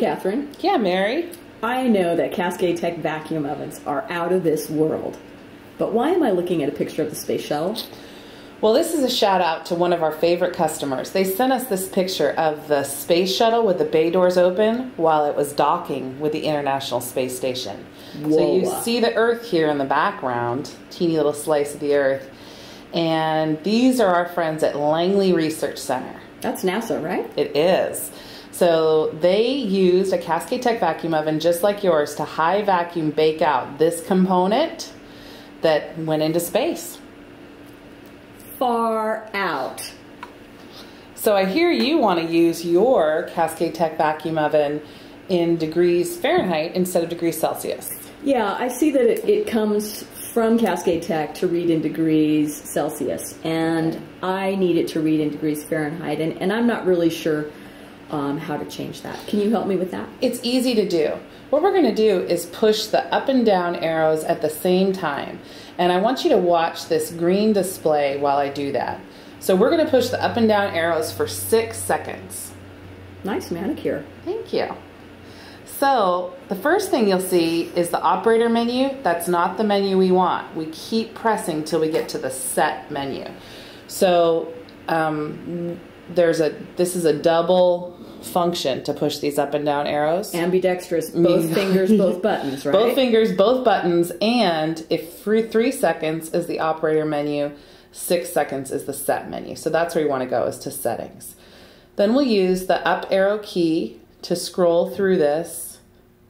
Catherine. Yeah, Mary. I know that Cascade TEK vacuum ovens are out of this world, but why am I looking at a picture of the space shuttle? Well, this is a shout out to one of our favorite customers. They sent us this picture of the space shuttle with the bay doors open while it was docking with the International Space Station. Whoa. So you see the Earth here in the background, teeny little slice of the Earth. And these are our friends at Langley Research Center. That's NASA, right? It is. So they used a Cascade TEK vacuum oven just like yours to high vacuum bake out this component that went into space. Far out. So I hear you want to use your Cascade TEK vacuum oven in degrees Fahrenheit instead of degrees Celsius. Yeah, I see that it, it comes from Cascade TEK to read in degrees Celsius, and I need it to read in degrees Fahrenheit, and, and I'm not really sure um, how to change that. Can you help me with that? It's easy to do. What we're going to do is push the up and down arrows at the same time. And I want you to watch this green display while I do that. So we're going to push the up and down arrows for six seconds. Nice manicure. Thank you. So the first thing you'll see is the operator menu. That's not the menu we want. We keep pressing till we get to the set menu. So um, there's a this is a double function to push these up and down arrows. Ambidextrous, both Mm. fingers, both buttons, right? Both fingers, both buttons, and if three, three seconds is the operator menu, six seconds is the set menu. So that's where you want to go is to settings. Then we'll use the up arrow key to scroll through this.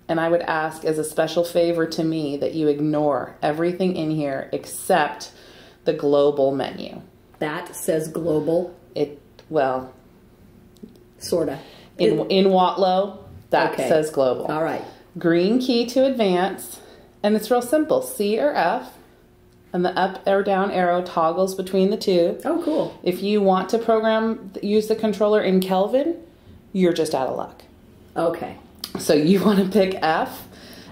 And I would ask as a special favor to me that you ignore everything in here except the global menu. That says global, It, well, sorta. in, in Watlow, that Okay. says global. All right. green key to advance, and it's real simple C or F, and the up or down arrow toggles between the two. Oh, cool. If you want to program, use the controller in Kelvin, you're just out of luck. Okay. So you want to pick F,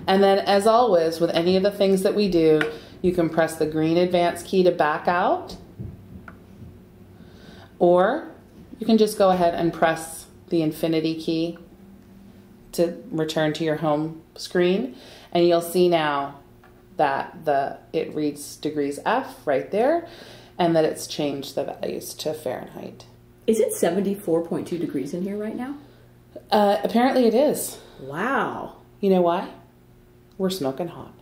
and then as always, with any of the things that we do, you can press the green advance key to back out, or you can just go ahead and press the infinity key to return to your home screen, and you'll see now that the it reads degrees F right there, and that it's changed the values to Fahrenheit. Is it 74.2 degrees in here right now? Uh, apparently, it is. Wow. You know why? We're smoking hot.